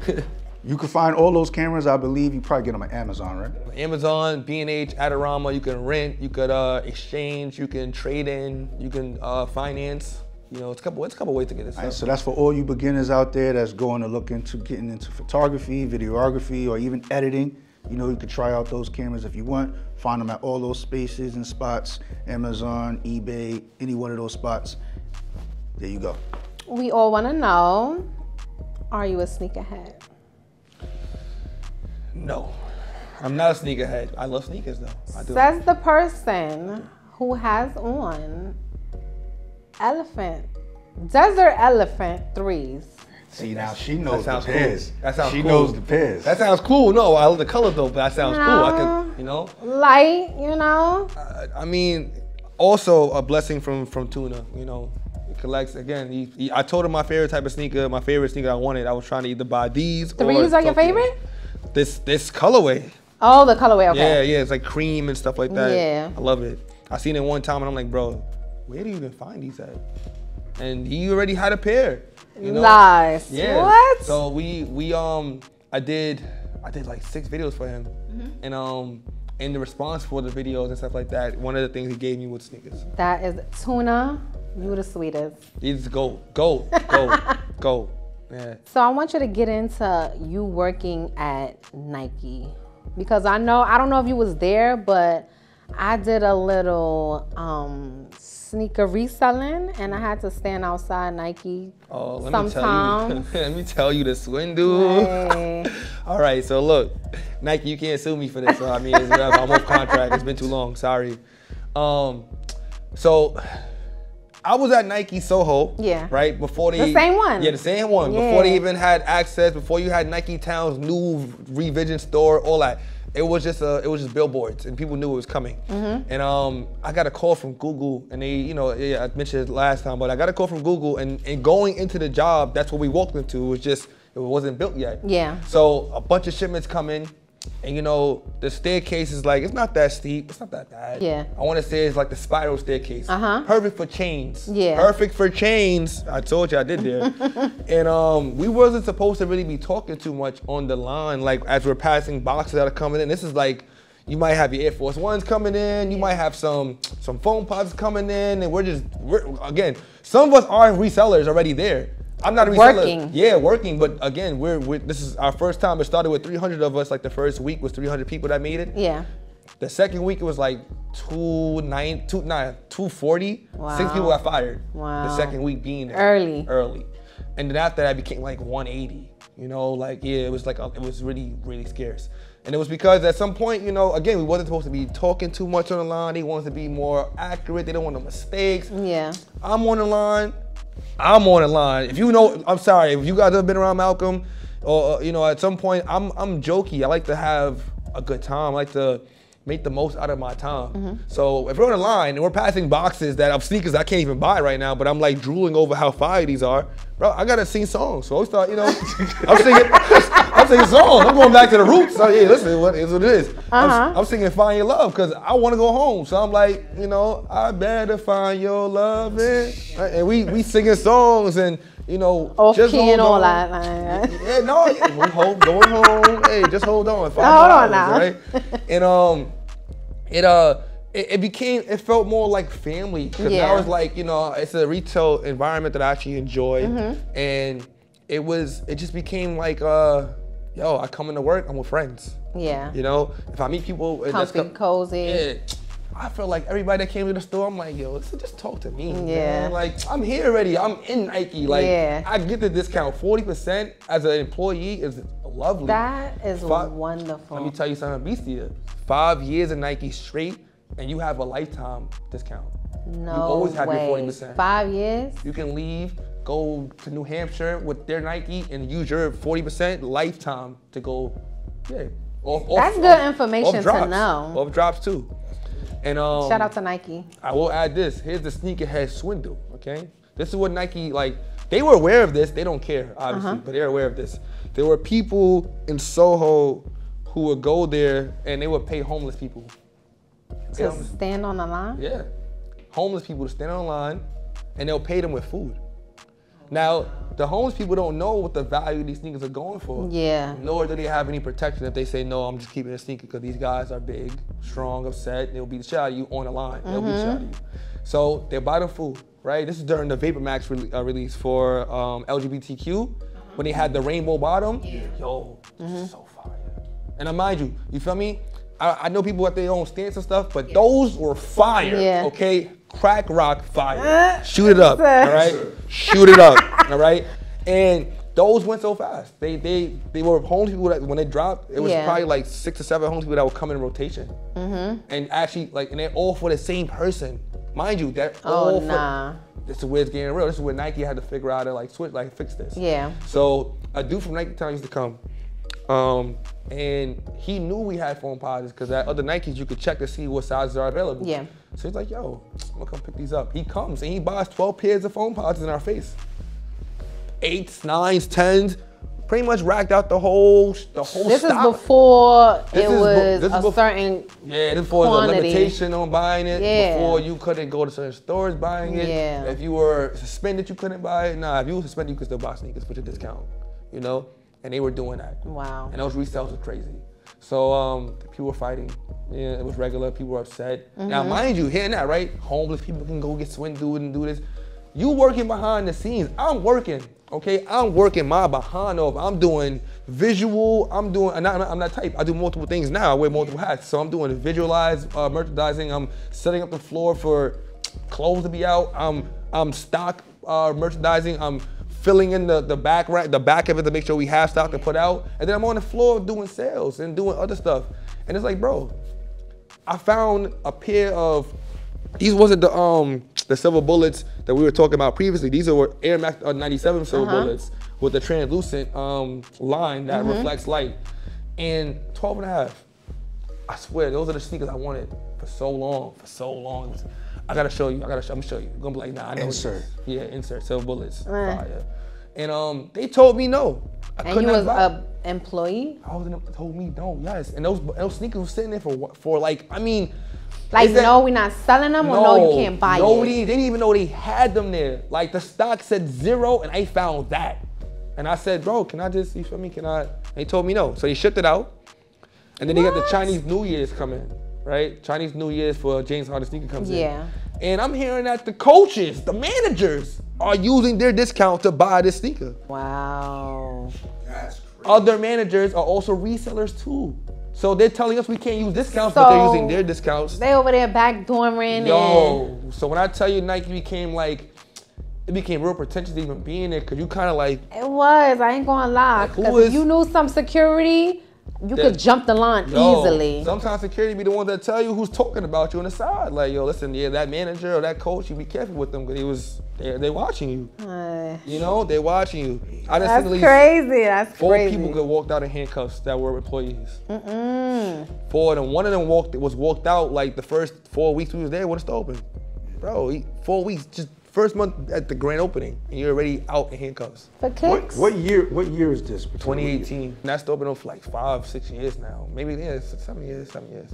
S1: do it.
S3: you can find all those cameras. I believe you probably get them on Amazon, right?
S1: Amazon, B&H, Adorama, you can rent, you could uh, exchange, you can trade in, you can uh, finance. You know, it's a couple. It's a couple ways to get this
S3: All right, so that's for all you beginners out there that's going to look into getting into photography, videography, or even editing. You know, you could try out those cameras if you want. Find them at all those spaces and spots, Amazon, eBay, any one of those spots. There you go.
S2: We all want to know are you a sneakerhead?
S1: No, I'm not a sneakerhead. I love sneakers though. I do.
S2: Says the person who has on elephant, desert elephant threes.
S3: See, now she knows the
S1: sounds cool.
S3: pairs.
S1: That sounds
S3: she
S1: cool.
S3: knows the pairs.
S1: That sounds cool. No, I love the color though. But that sounds cool. I could, you know.
S2: Light, you know?
S1: I- I mean, also a blessing from from Tuna. You know, he collects again. He, he- I told him my favorite type of sneaker, my favorite sneaker I wanted. I was trying to either buy these.
S2: Threes
S1: or
S2: are your favorite?
S1: This this colorway.
S2: Oh, the colorway, okay.
S1: Yeah, yeah. It's like cream and stuff like that.
S2: Yeah.
S1: I love it. I seen it one time and I'm like, bro, where do you even find these at? And he already had a pair. You know?
S2: Lies.
S1: Yeah.
S2: What?
S1: So we we um I did I did like six videos for him,
S2: Mm-hmm.
S1: and um in the response for the videos and stuff like that, one of the things he gave me was sneakers.
S2: that is tuna. You the sweetest.
S1: These go go go go. Yeah.
S2: So I want you to get into you working at Nike because I know I don't know if you was there, but I did a little um, sneaker reselling, and I had to stand outside Nike
S1: Oh, let
S2: sometimes.
S1: me tell you. let me tell you the swindle.
S2: Hey.
S1: All right, so look, Nike, you can't sue me for this. So, I mean, it's, I'm off contract. It's been too long. Sorry. Um, so I was at Nike Soho.
S2: Yeah.
S1: Right before they
S2: The same one.
S1: Yeah, the same one. Before they even had access. Before you had Nike Town's new revision store, all that. It was just uh, it was just billboards, and people knew it was coming.
S2: Mm-hmm.
S1: And um, I got a call from Google, and they, you know, yeah, I mentioned it last time, but I got a call from Google, and, and going into the job, that's what we walked into. It was just it wasn't built yet.
S2: Yeah.
S1: So a bunch of shipments come in, and you know the staircase is like it's not that steep. It's not that bad.
S2: Yeah.
S1: I want to say it's like the spiral staircase.
S2: Uh-huh.
S1: Perfect for chains.
S2: Yeah.
S1: Perfect for chains. I told you I did there. and um, we wasn't supposed to really be talking too much on the line, like as we're passing boxes that are coming in. This is like. You might have your Air Force Ones coming in. You might have some some phone pods coming in, and we're just we're again. Some of us are resellers already there. I'm not a reseller.
S2: Working.
S1: Yeah, working. But again, we're, we're this is our first time. It started with 300 of us. Like the first week was 300 people that made it.
S2: Yeah.
S1: The second week it was like two nine two nine two forty.
S2: Wow.
S1: Six people got fired.
S2: Wow.
S1: The second week being there.
S2: Early.
S1: Early. And then after that it became like 180. You know, like yeah, it was like it was really really scarce. And it was because at some point, you know, again, we wasn't supposed to be talking too much on the line. They wanted to be more accurate. They don't want no mistakes.
S2: Yeah.
S1: I'm on the line. I'm on the line. If you know, I'm sorry. If you guys have been around Malcolm, or uh, you know, at some point, I'm I'm jokey. I like to have a good time. I like to make the most out of my time. So if we're on the line and we're passing boxes that of sneakers I can't even buy right now, but I'm like drooling over how fire these are, bro. I gotta sing songs. So I start, you know, I'm singing, I'm singing songs. I'm going back to the roots. So yeah, listen, what is what it is. I'm,
S2: Uh-huh.
S1: I'm singing "Find Your Love" because I want to go home. So I'm like, you know, I better find your love, and we we singing songs and you know,
S2: Off
S1: just
S2: key and all
S1: on.
S2: that. Like,
S1: Yeah, no, we hold, going home. Hey, just hold on. Five
S2: Hold on now.
S1: Right? And um, it uh, it, it became, it felt more like family because
S2: Yeah.
S1: now it's like you know, it's a retail environment that I actually enjoy,
S2: Mm-hmm.
S1: and it was, it just became like uh, yo, I come into work, I'm with friends.
S2: yeah.
S1: You know, if I meet people and
S2: Comfy,
S1: co-
S2: cozy.
S1: yeah, I feel like everybody that came to the store, I'm like, yo, just talk to me.
S2: Yeah.
S1: Man. Like, I'm here already. I'm in Nike. Like,
S2: Yeah.
S1: I get the discount. 40% as an employee is lovely.
S2: That is
S1: Five-
S2: wonderful.
S1: Let me tell you something, Beastie. Five years of Nike straight, and you have a lifetime discount.
S2: no
S1: always have your
S2: way.
S1: 40%.
S2: Five years?
S1: You can leave, go to New Hampshire with their Nike, and use your 40% lifetime to go, yeah. Off, off,
S2: That's good
S1: off-
S2: information
S1: off
S2: to
S1: drops.
S2: know.
S1: Off drops too. And um,
S2: Shout out to Nike.
S1: I will add this. Here's the sneakerhead swindle. Okay, this is what Nike like. They were aware of this. They don't care, obviously,
S2: Uh-huh.
S1: but they're aware of this. There were people in Soho who would go there and they would pay homeless people.
S2: To stand on the line?
S1: Yeah, homeless people to stand on the line, and they'll pay them with food. Now, the homeless people don't know what the value these sneakers are going for.
S2: Yeah.
S1: Nor do they have any protection if they say, no, I'm just keeping a sneaker because these guys are big, strong, upset. They'll beat the shit out of you on the line. They'll beat the shit out of you. So they buy the food, right? This is during the Vapor Max re- uh, release for um, LGBTQ when he had the rainbow bottom. Yo, this is so fire. And now, mind you, you feel me? I, I know people at their own stance and stuff, but those were fire.
S2: Yeah.
S1: Okay, crack rock fire. Shoot it up. All right, shoot it up. All right, and those went so fast. They they they were homeless people that when they dropped, it was
S2: Yeah.
S1: probably like six or seven homeless people that would come in rotation, mm-hmm. and actually like, and they're all for the same person, mind you. That
S2: Oh,
S1: all for,
S2: nah.
S1: This is where it's getting real. This is where Nike had to figure out to like switch, like fix this.
S2: Yeah.
S1: So a dude from Niketown used to come, um, and he knew we had Foamposites because at other Nikes you could check to see what sizes are available.
S2: Yeah.
S1: So he's like, "Yo, I'm gonna come pick these up." He comes and he buys 12 pairs of Foamposites in our face. Eights, nines, tens, pretty much racked out the whole the whole.
S2: This is before
S1: This
S2: it
S1: is
S2: was
S1: this is
S2: a
S1: bef-
S2: certain.
S1: Yeah, this was a
S2: quantity.
S1: limitation on buying it.
S2: Yeah.
S1: Before you couldn't go to certain stores buying it.
S2: Yeah.
S1: If you were suspended, you couldn't buy it. Nah, if you were suspended, you could still buy sneakers with a discount. You know, and they were doing that.
S2: Wow.
S1: And those resales were crazy. So um, people were fighting. Yeah, it was regular. People were upset. Now,
S2: Mm-hmm.
S1: mind you, hearing that, right? Homeless people can go get swindled and do this. You working behind the scenes. I'm working. Okay, I'm working my behind off. I'm doing visual. I'm doing. I'm not, I'm not type. I do multiple things now. I wear multiple hats. So I'm doing visualized uh, merchandising. I'm setting up the floor for clothes to be out. I'm I'm stock uh, merchandising. I'm filling in the, the back rack, the back of it to make sure we have stock to put out. And then I'm on the floor doing sales and doing other stuff. And it's like, bro, I found a pair of these wasn't the um the silver bullets that we were talking about previously. These are Air Max uh, 97 silver
S2: Uh-huh.
S1: bullets with the translucent um line that
S2: Mm-hmm.
S1: reflects light. And 12 and a half. I swear, those are the sneakers I wanted for so long, for so long. I gotta show you. I gotta show. I'm gonna show you. You're gonna be like, nah, I know. this. Yeah, insert silver bullets.
S2: Eh.
S1: Fire. And um, they told me no. I
S2: And
S1: could
S2: you
S1: not
S2: was
S1: buy.
S2: a employee.
S1: I was in. They told me no. Yes. And those those sneakers were sitting there for for like. I mean.
S2: Like,
S1: that-
S2: no, we're not selling them, or no, you can't buy
S1: nobody,
S2: it.
S1: They didn't even know they had them there. Like the stock said zero, and I found that. And I said, bro, can I just, you feel me? Can I? And they told me no. So they shipped it out. And then they got the Chinese New Year's coming, right? Chinese New Year's for James Harden sneaker comes in.
S2: Yeah.
S1: And I'm hearing that the coaches, the managers, are using their discount to buy this sneaker.
S2: Wow.
S3: That's crazy.
S1: Other managers are also resellers too. So they're telling us we can't use discounts, but they're using their discounts.
S2: They over there backdooring and
S1: Yo, so when I tell you Nike became like, it became real pretentious to even being there because you kind of like,
S2: it was. I ain't gonna lie.
S1: Like, who is-
S2: if you knew some security, you
S1: That-
S2: could jump the line
S1: yo,
S2: easily.
S1: Sometimes security be the ones that tell you who's talking about you on the side. Like, yo, listen, yeah, that manager or that coach, you be careful with them because he was, they they watching you.
S2: Uh,
S1: You know, they watching you. I just
S2: that's
S1: seen at least
S2: crazy. That's
S1: Four
S2: crazy.
S1: people got walked out in handcuffs that were employees.
S2: Mm.
S1: Four of them, one of them walked was walked out like the first four weeks we was there when it's open. Bro, he, four weeks, just first month at the grand opening, and you're already out in handcuffs.
S2: For
S3: What,
S2: kicks.
S3: what year? What year is this?
S1: 2018. And that's still been on for like five, six years now. Maybe yeah, it's seven years, seven years.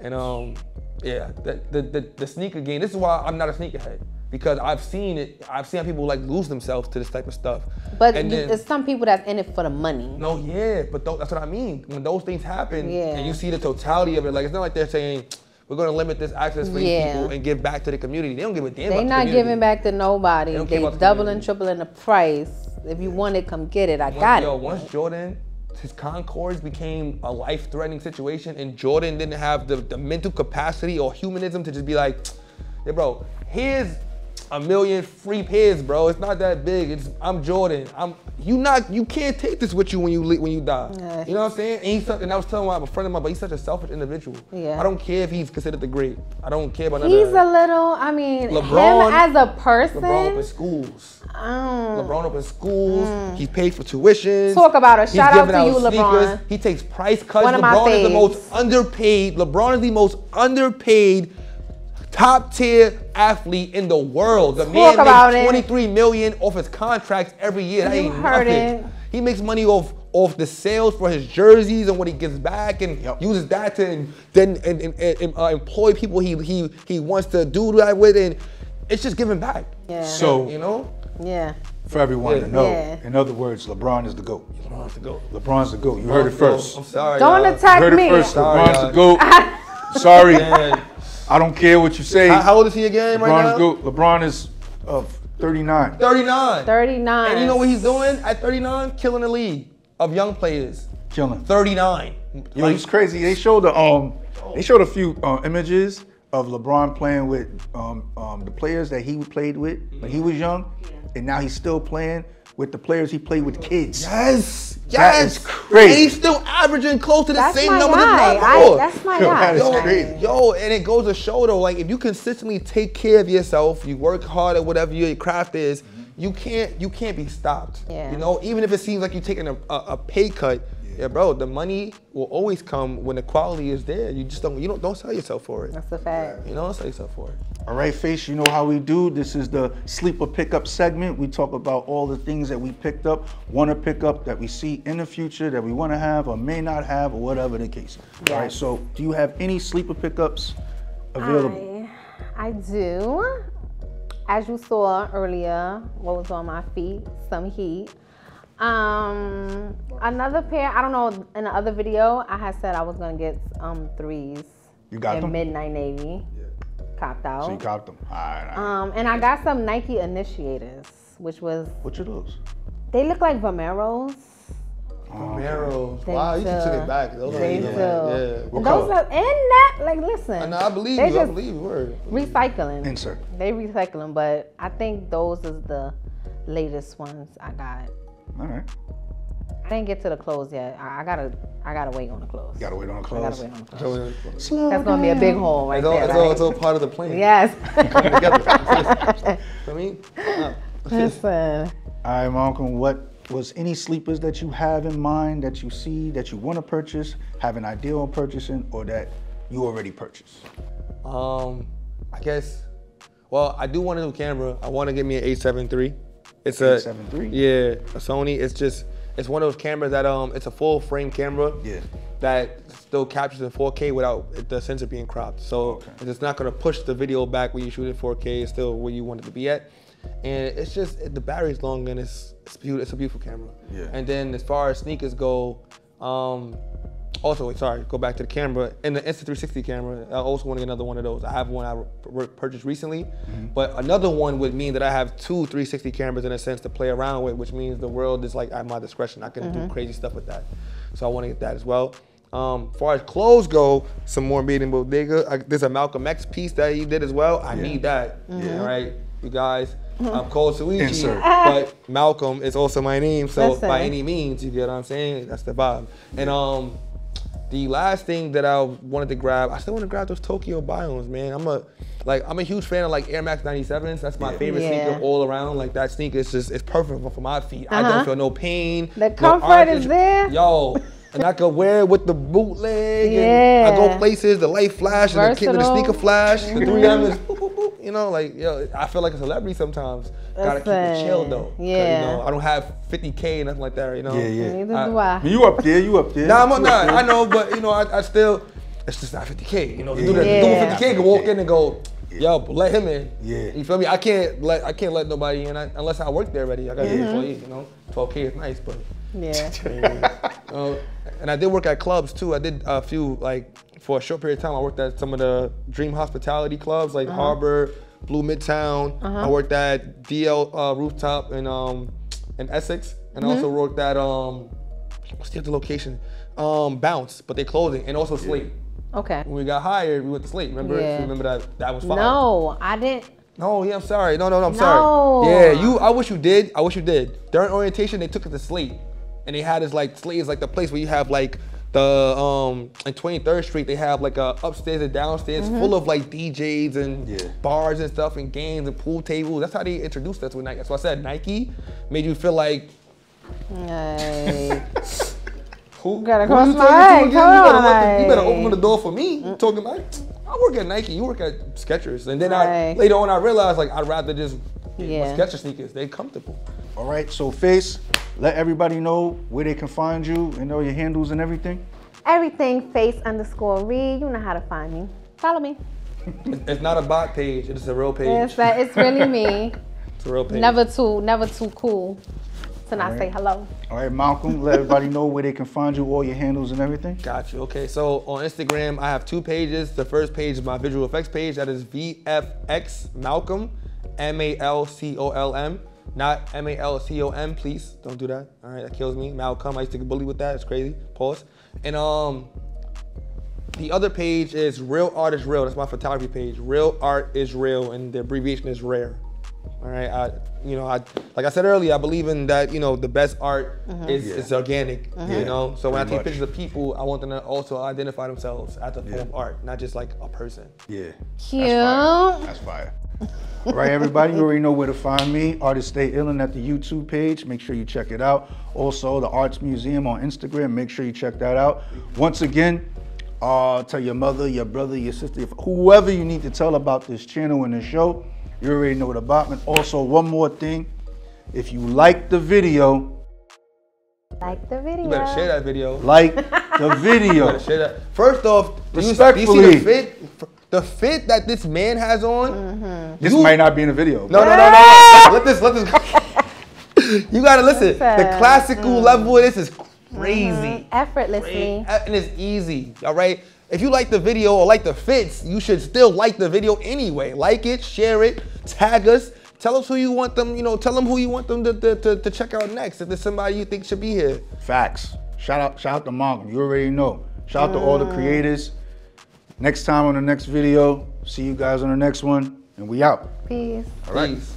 S1: And um, yeah, the, the the the sneaker game. This is why I'm not a sneakerhead because I've seen it. I've seen people like lose themselves to this type of stuff.
S2: But
S1: And
S2: you,
S1: then-
S2: it's some people that's in it for the money.
S1: no, yeah, but tho- that's what I mean. When those things happen,
S2: Yeah.
S1: and you see the totality of it, like it's not like they're saying we're gonna limit this access for these
S2: Yeah.
S1: people and give back to the community. They don't give a damn.
S2: They
S1: about
S2: not
S1: the
S2: giving back to nobody.
S1: They
S2: They,
S1: the
S2: doubling, tripling the price. If you want it, come get it. I
S1: Once-
S2: got
S1: yo,
S2: it.
S1: once Jordan, his Concords became a life-threatening situation, and Jordan didn't have the, the mental capacity or humanism to just be like, yeah, bro, here's a million free pairs, bro. It's not that big. It's I'm Jordan. I'm you not you can't take this with you when you when you die.
S2: Yeah.
S1: You know what I'm saying? And he's and I was telling my a friend of mine, but he's such a selfish individual.
S2: Yeah.
S1: I don't care if he's considered the great. I don't care about
S2: He's a little. I mean,
S1: LeBron-
S2: him as a person.
S1: LeBron open schools.
S2: um,
S1: LeBron open schools. He's paid for tuition.
S2: Talk about a Shout out to you, LeBron.
S1: He takes price cuts.
S2: One of my
S1: LeBron is the most underpaid. LeBron is the most underpaid top tier athlete in the world. The man
S2: about it.
S1: makes 23 million off his contracts every year. That
S2: You
S1: ain't
S2: heard
S1: nothing.
S2: it.
S1: He makes money off off the sales for his jerseys and what he gets back, and
S3: Yep.
S1: uses that to then and, and, and, uh, employ people he he he wants to do that with, and it's just giving back.
S2: Yeah.
S3: So
S1: You know,
S2: yeah.
S3: for everyone
S1: Yeah.
S3: to know,
S2: Yeah.
S3: in other words, LeBron is the GOAT.
S1: I don't have to go.
S3: LeBron's the GOAT. You heard it first.
S1: I'm sorry.
S2: Don't
S1: y'all.
S2: attack
S3: You heard
S2: me.
S3: it first.
S1: Sorry,
S3: LeBron's
S1: y'all.
S3: the GOAT. Sorry.
S1: Man,
S3: I don't care what you say.
S1: how, how old is he again right
S3: LeBron's
S1: now?
S3: GOAT. LeBron is of 39.
S1: 39.
S2: 39.
S1: And you know what he's doing at 39? Killing the league of young players.
S3: Killing.
S1: 39.
S3: Yo, it's crazy. They showed the um, they showed a few uh, images of LeBron playing with um, um, the players that he played with when he was young, and now he's still playing with the players he played with kids.
S1: Yes. Yes.
S3: is crazy.
S1: And he's still averaging close to the
S2: That's
S1: same
S2: my
S1: numbers
S2: guy.
S1: as
S2: I,
S1: before.
S2: that's my
S3: Yo,
S2: guy.
S3: that is
S1: Yo,
S3: crazy.
S1: yo, and it goes to show though, like if you consistently take care of yourself, you work hard at whatever your craft is, you can't you can't be stopped.
S2: Yeah.
S1: You know, even if it seems like you're taking a, a, a pay cut, yeah. bro, the money will always come when the quality is there. You just don't you don't don't sell yourself for it.
S2: That's a fact.
S1: You know, don't sell yourself for it.
S3: All right, Face, you know how we do. This is the sleeper pickup segment. We talk about all the things that we picked up, want to pick up, that we see in the future, that we want to have or may not have, or whatever the case. All right, so do you have any sleeper pickups available?
S2: I, I do. As you saw earlier, what was on my feet? Some heat. Um, another pair. I don't know. In the other video, I had said I was gonna get um threes.
S3: You got
S2: in
S3: them?
S2: midnight navy. Copped out.
S3: So you copped them. All right, all right.
S2: um, and I got some Nike initiators, which was
S3: What of those?
S2: they look like Vomeros.
S1: Marrows.
S2: They
S1: Wow, you just took it back. Those
S2: They
S1: are,
S2: do.
S1: yeah, yeah.
S2: And
S3: color?
S2: those are in that. Like, listen.
S1: No, I believe
S2: they
S1: you. I
S2: just
S1: believe you. Word.
S2: recycling.
S3: Insert.
S2: They recycling, but I think those is the latest ones I got.
S3: All right.
S2: I didn't get to the clothes yet. I, I gotta, I gotta wait on the clothes.
S3: Gotta wait on the
S2: I
S3: clothes.
S2: gotta wait on the clothes.
S1: It's all,
S2: That's gonna be a big hole right
S1: it's all,
S2: there.
S1: it's all,
S2: right?
S1: it's all part of the plan.
S2: Yes.
S1: Coming together. I mean, uh,
S2: Listen.
S3: All right, Malcolm, what was any sleepers that you have in mind that you see that you want to purchase, have an idea on purchasing, or that you already purchased?
S1: Um, I guess. Well, I do want a new camera. I want to get me an A73. It's a
S3: A73?
S1: Yeah, a Sony. It's just it's one of those cameras that um it's a full frame camera.
S3: Yeah.
S1: That still captures in 4K without the sensor being cropped. So it's not gonna push the video back when you shoot in 4K. It's still where you want it to be at. And it's just the battery's long and it's it's beautiful. It's a beautiful camera.
S3: Yeah.
S1: And then as far as sneakers go, um, also, wait, sorry, go back to the camera. And the Insta360 camera, I also want to get another one of those. I have one I re- purchased recently, but another one would mean that I have two 360 cameras in a sense to play around with, which means the world is like at my discretion. I can do crazy stuff with that. So I want to get that as well. Um, as far as clothes go, some more Made in Bodega. I, there's a Malcolm X piece that he did as well. I need that.
S3: Yeah.
S1: All right, you guys. I'm called Suichi, but Malcolm is also my name. So by any means, you get what I'm saying? That's the vibe. And um, the last thing that I wanted to grab, I still want to grab those Tokyo Biomes, man. I'm a like I'm a huge fan of like Air Max 97s. That's my favorite
S2: Yeah.
S1: sneaker all around. Like that sneaker is just it's perfect for my feet. I
S2: Uh-huh.
S1: don't feel no pain.
S2: The comfort
S1: arch
S2: is there.
S1: Yo. And I could wear it with the bootleg. And I go places, the light flash, and the, the sneaker flash, the 3M is boop, boop, boop. You know, like, yo, I feel like a celebrity sometimes. Gotta keep it chill though.
S2: yeah.
S1: You know, I don't have 50K and nothing like that, you know?
S3: Yeah, yeah.
S2: Neither
S1: I-
S2: do I.
S3: I you up there, you up there.
S1: Nah, I'm not. I know, but you know, I, I still, it's just not 50k. You know, to do that,
S2: Yeah.
S1: do 50k can walk in and go, yo, let him in.
S3: Yeah.
S1: You feel me? I can't let I can't let nobody in I, unless I work there already. I got to be employee. You know, 12k is nice, but.
S2: Yeah.
S1: Uh, and I did work at clubs too. I did a few like for a short period of time. I worked at some of the Dream Hospitality clubs like Harbor, Blue Midtown. I worked at DL uh, Rooftop in um in Essex, and I also worked at um what's the other location? Um Bounce, but they closed it, and also Slate.
S2: Okay.
S1: When we got hired, we went to Slate. Remember?
S2: Yeah.
S1: Remember that? That was fire.
S2: No, I didn't.
S1: No, yeah, I'm sorry. No, no, no, I'm
S2: No.
S1: sorry. Yeah, you. I wish you did. I wish you did. During orientation, they took us to Slate, and they had us like Slate is like the place where you have like the um in 23rd Street they have like a upstairs and downstairs full of like DJs and
S3: Yeah.
S1: bars and stuff and games and pool tables. That's how they introduced us with Nike. So I said Nike made you feel like
S2: Like,
S1: who
S2: Gotta cross
S1: you
S2: my
S1: talking to again?
S2: leg,
S1: You
S2: come
S1: better,
S2: on,
S1: the- you better open the door for me. You talking about? I work at Nike. You work at Skechers, and then I later on I realized like I'd rather just get my
S2: Yeah.
S1: Skechers sneakers. They comfortable.
S3: All right, so Face, let everybody know where they can find you and all your handles and everything.
S2: everything phace underscore reed. You know how to find me. Follow me.
S1: It's, it's not a bot page. It's a real page.
S2: It's that it's really me.
S1: It's a real page.
S2: never too never too cool to not say hello.
S3: All right, Malcolm, let everybody know where they can find you, all your handles and everything.
S1: Got you. Okay, so on Instagram, I have two pages. The first page is my visual effects page. That is VFX Malcolm, M A L C O L M, not M A L C O M. Please don't do that. All right, that kills me. Malcolm, I used to get bullied with that. It's crazy. Pause. And um, the other page is Real Art is Real. That's my photography page. Real Art is Real, and the abbreviation is Rare. All right, I, you know, I like I said earlier, I believe in that. You know, the best art is,
S3: Yeah.
S1: is organic. You know, so when I take
S3: much.
S1: pictures of people, I want them to also identify themselves as a form
S3: Yeah.
S1: of art, not just like a person.
S3: Yeah.
S2: Cute.
S3: That's fire. All right, everybody, you already know where to find me. Artis Stayillin at the YouTube page. Make sure you check it out. Also, the Arts Museum on Instagram. Make sure you check that out. Once again, uh, tell your mother, your brother, your sister, whoever you need to tell about this channel and this show. You already know the about. And Also, one more thing. If you like the video,
S2: Like the video.
S1: You better share that video.
S3: like the video.
S1: better share that. First off, do you, see
S3: Respectfully.
S1: the fit? The fit that this man has on. Mm-hmm.
S3: This
S1: You-
S3: might not be in the video.
S1: No, no, no, no. let this, let this. you gotta listen. The
S2: Listen.
S1: classical mm. level of this is crazy. Mm-hmm.
S2: Effortlessly.
S1: Uh, and it's easy, all right? If you like the video or like the fits, you should still like the video anyway. Like it, share it, tag us, tell us who you want them, you know, tell them who you want them to, to, to, to check out next. If there's somebody you think should be here.
S3: Facts. Shout out, shout out to Malcolm. You already know. Shout out to all the mm. creators. Next time on the next video. See you guys on the next one, and we out.
S2: Peace.
S1: Peace.